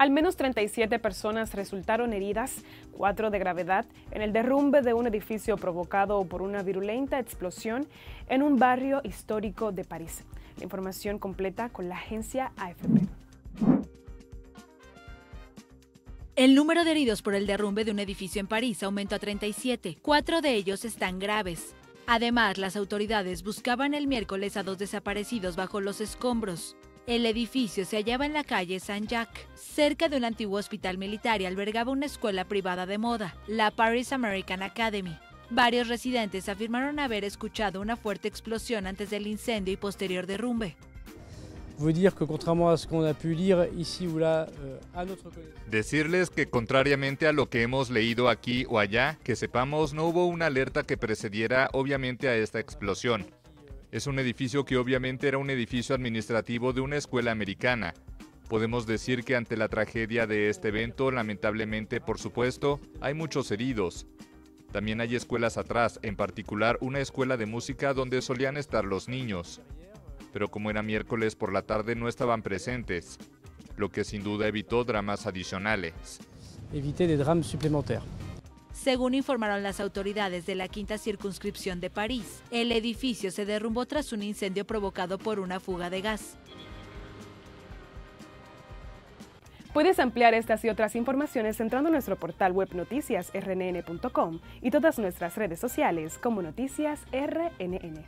Al menos 37 personas resultaron heridas, cuatro de gravedad, en el derrumbe de un edificio provocado por una virulenta explosión en un barrio histórico de París. La información completa con la agencia AFP. El número de heridos por el derrumbe de un edificio en París aumentó a 37. Cuatro de ellos están graves. Además, las autoridades buscaban el miércoles a dos desaparecidos bajo los escombros. El edificio se hallaba en la calle Saint-Jacques, cerca de un antiguo hospital militar y albergaba una escuela privada de moda, la Paris American Academy. Varios residentes afirmaron haber escuchado una fuerte explosión antes del incendio y posterior derrumbe. Decirles que contrariamente a lo que hemos leído aquí o allá, que sepamos no hubo una alerta que precediera obviamente a esta explosión. Es un edificio que obviamente era un edificio administrativo de una escuela americana. Podemos decir que ante la tragedia de este evento, lamentablemente, por supuesto, hay muchos heridos. También hay escuelas atrás, en particular una escuela de música donde solían estar los niños. Pero como era miércoles por la tarde no estaban presentes, lo que sin duda evitó dramas adicionales. Eviter des drames. Según informaron las autoridades de la quinta circunscripción de París, el edificio se derrumbó tras un incendio provocado por una fuga de gas. Puedes ampliar estas y otras informaciones entrando a nuestro portal web noticiasrnn.com y todas nuestras redes sociales como Noticias RNN.